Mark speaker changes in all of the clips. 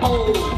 Speaker 1: Oh.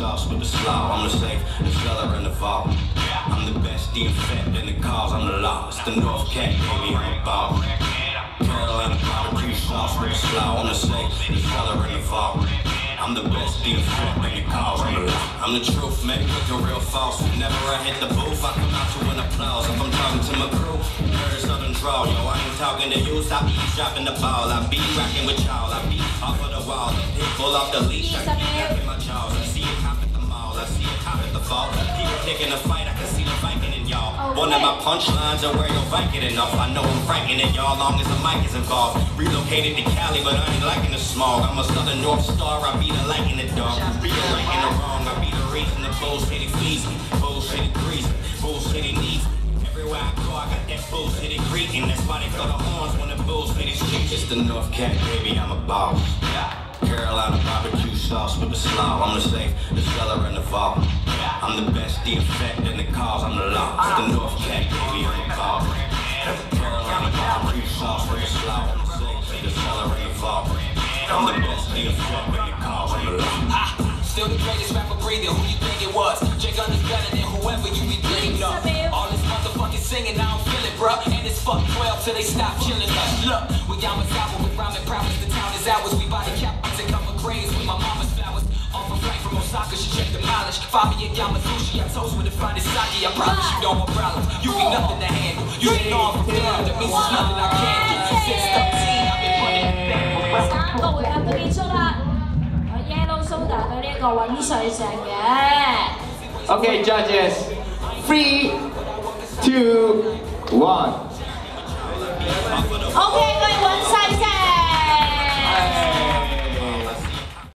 Speaker 1: With the slaw. I'm the safe, the cellar, and the vault. I'm the best, the effect, and the cause. I'm the law. It's the North Cat, baby, I'm a ball. Carolina barbecue sauce with the slaw. I'm the safe, the cellar, and the vault. I'm the best, the effect, and the cause. I'm the law. I'm the truth, man, with the real false. Whenever I hit the booth, I come out to an applause. If I'm talking to my crew, heard a southern drawl. Yo, I ain't talking to you, stop be dropping the ball. I be rocking with y'all. I be off of the wall. Bull off the leash. I keep knocking my jaws. I see a cop at the mall. I see a cop at the fall. People picking a fight. I can see the Viking in y'all. One of my punchlines are where your Viking enough. I know I'm frightening y'all long as the mic is involved. Relocated to Cali, but I ain't liking the smog. I'm a southern North Star. I be the light in the dark. Be the right and the wrong. I be the reason the bullshit is fleasing. Bullshit greasing. Bullshit needs. Everywhere I go, I got that bullshit greeting. That's why they throw the horns when the bullshit is cheap. It's the North Cat, baby, I'm a boss. Carolina barbecue sauce with the slaw. I'm the safe, the cellar, and the vault. I'm the best, the effect, and the cause. I'm the law. It's the North Cat, baby, I'm a boss. Carolina barbecue sauce with the slaw. I'm the safe, the cellar, and the vault. I'm the best, the effect, and the cause. I'm the law.
Speaker 2: Ha! Still the greatest rapper breathing. Who you think it was? Jay Gun is better than whoever you be dreaming of. Uh. All this motherfucking singing, I don't feel it, bruh. And it's fuck 12 till they stop killing us. Uh. Look, we Yama's out with rhyming prowess. The town is ours. We body captains and cover graves with my mama's flowers. Off a flight from Osaka, she checked the mileage. Fabi and Yamazushi, I toast with the finest sake. I promise you don't want problems. You be nothing to handle. You ain't on from there. That means there's nothing I can do. Since 13, I've been putting it back for
Speaker 3: 三个回合都结束啦。Yellow Soda 对呢一个揾水正嘅。
Speaker 4: Okay, judges. Three, two, one.